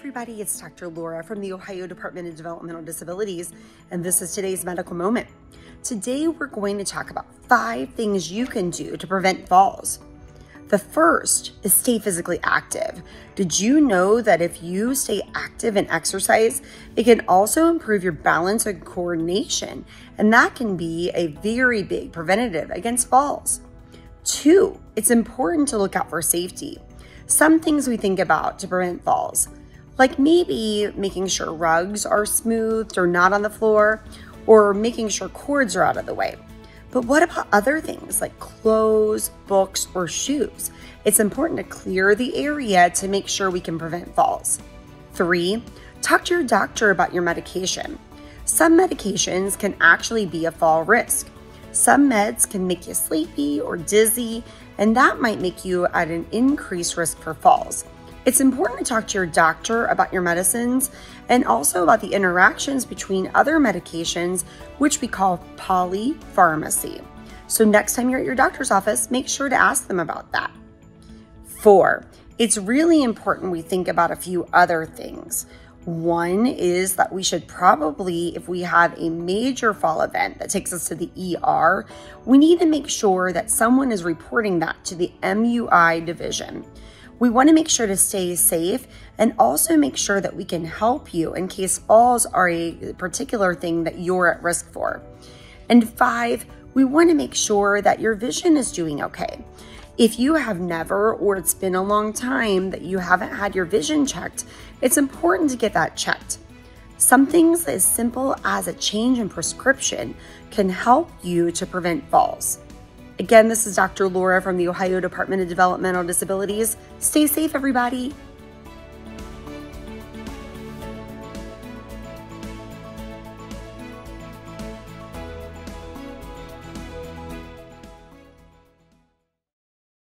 everybody. It's Dr. Laura from the Ohio Department of Developmental Disabilities, and this is today's medical moment. Today, we're going to talk about five things you can do to prevent falls. The first is stay physically active. Did you know that if you stay active and exercise, it can also improve your balance and coordination, and that can be a very big preventative against falls. Two, it's important to look out for safety. Some things we think about to prevent falls, like maybe making sure rugs are smoothed or not on the floor, or making sure cords are out of the way. But what about other things like clothes, books, or shoes? It's important to clear the area to make sure we can prevent falls. Three, talk to your doctor about your medication. Some medications can actually be a fall risk. Some meds can make you sleepy or dizzy, and that might make you at an increased risk for falls. It's important to talk to your doctor about your medicines and also about the interactions between other medications, which we call polypharmacy. So, next time you're at your doctor's office, make sure to ask them about that. Four, it's really important we think about a few other things. One is that we should probably, if we have a major fall event that takes us to the ER, we need to make sure that someone is reporting that to the MUI division. We want to make sure to stay safe and also make sure that we can help you in case falls are a particular thing that you're at risk for. And five, we want to make sure that your vision is doing okay. If you have never, or it's been a long time that you haven't had your vision checked, it's important to get that checked. Some things as simple as a change in prescription can help you to prevent falls. Again, this is Dr. Laura from the Ohio Department of Developmental Disabilities. Stay safe, everybody.